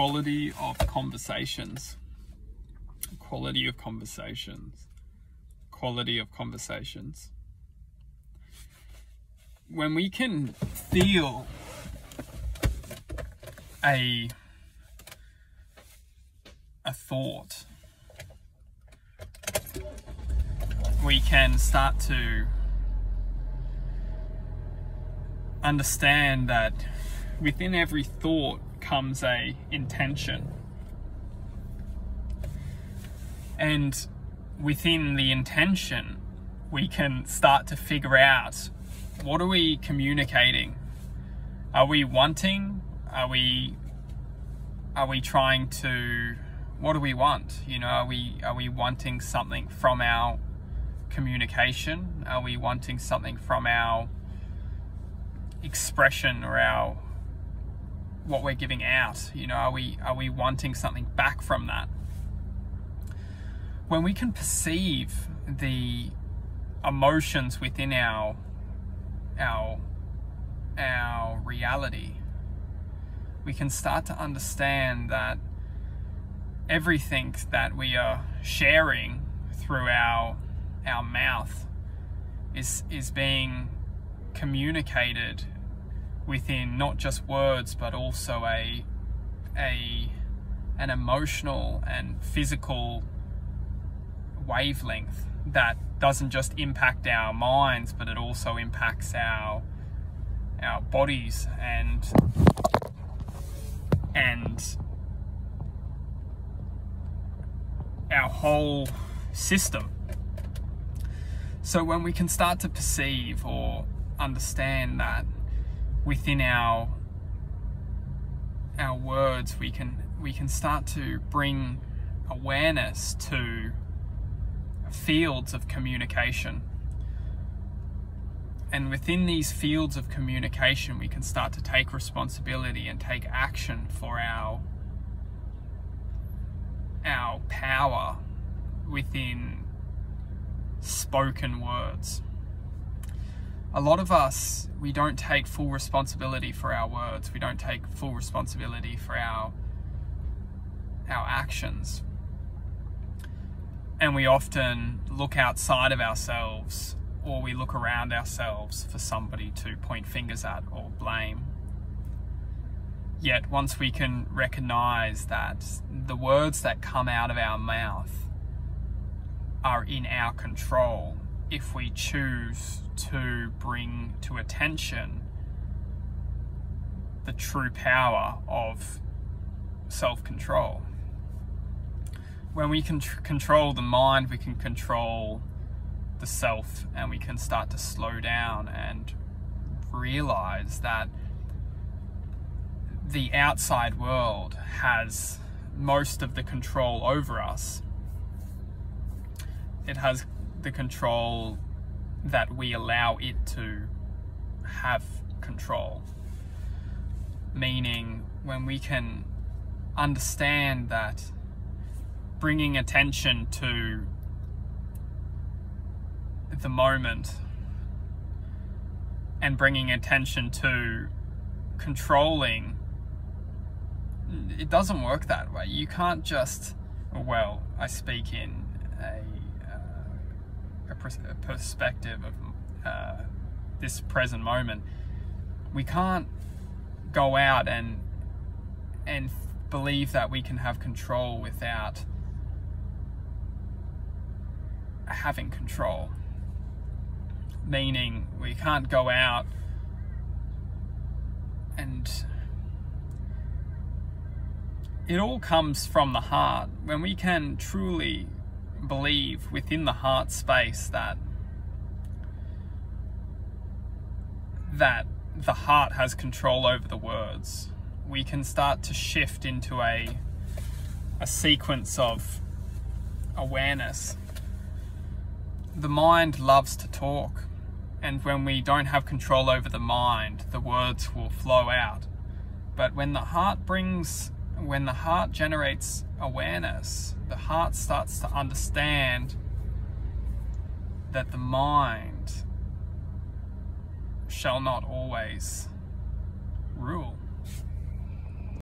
quality of conversations. Quality of conversations. Quality of conversations. When we can feel a a thought, we can start to understand that within every thought comes a intention. And within the intention, we can start to figure out what are we communicating? Are we wanting? Are we are we trying to what do we want? You know, are we are we wanting something from our communication? Are we wanting something from our expression or our what we're giving out? You know, are we are we wanting something back from that? When we can perceive the emotions within our our our reality, we can start to understand that everything that we are sharing through our our mouth is is being communicated within not just words but also a a an emotional and physical wavelength that doesn't just impact our minds but it also impacts our our bodies and and our whole system. So when we can start to perceive or understand that within our our words we can we can start to bring awareness to fields of communication and within these fields of communication we can start to take responsibility and take action for our our power within spoken words. A lot of us, we don't take full responsibility for our words. We don't take full responsibility for our our actions. And we often look outside of ourselves or we look around ourselves for somebody to point fingers at or blame. Yet, once we can recognize that the words that come out of our mouth are in our control if we choose to bring to attention the true power of self control. When we can tr- control the mind, we can control the self and we can start to slow down and realize that the outside world has most of the control over us it has the control that we allow it to have control. Meaning, when we can understand that bringing attention to the moment and bringing attention to controlling it doesn't work that way you can't just well i speak in a a perspective of uh, this present moment, we can't go out and and believe that we can have control without having control. Meaning, we can't go out and it all comes from the heart. When we can truly believe within the heart space that that the heart has control over the words, we can start to shift into a a sequence of awareness. The mind loves to talk, and when we don't have control over the mind, the words will flow out. But when the heart brings when the heart generates awareness, the heart starts to understand that the mind shall not always rule.